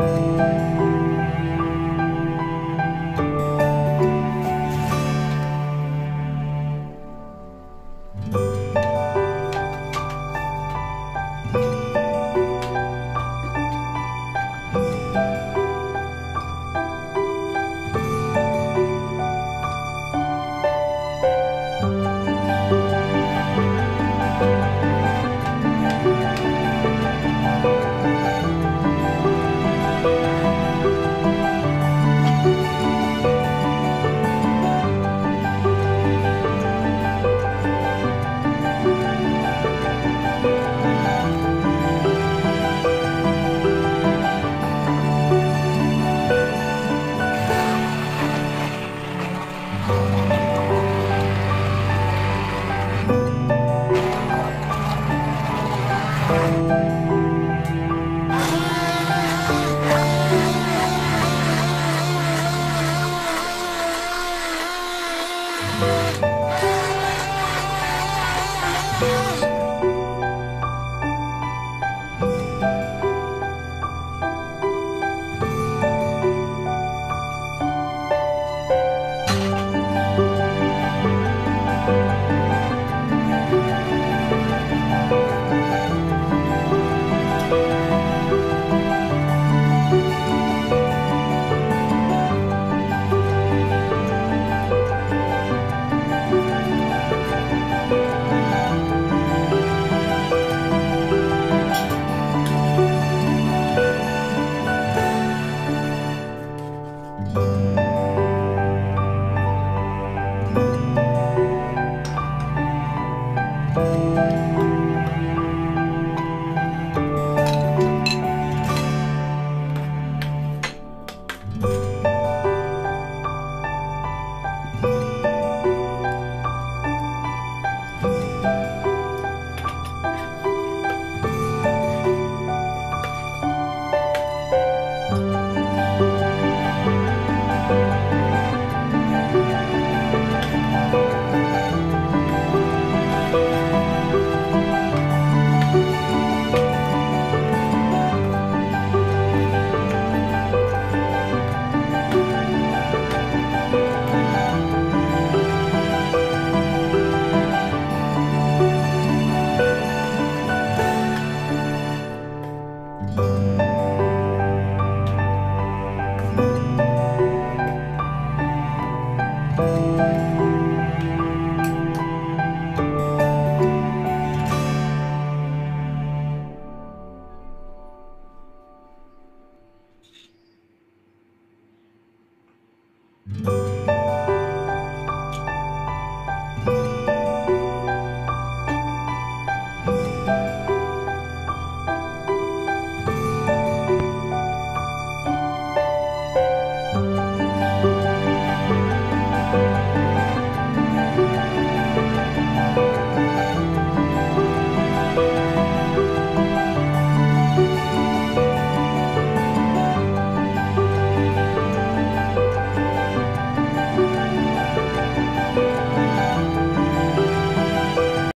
Música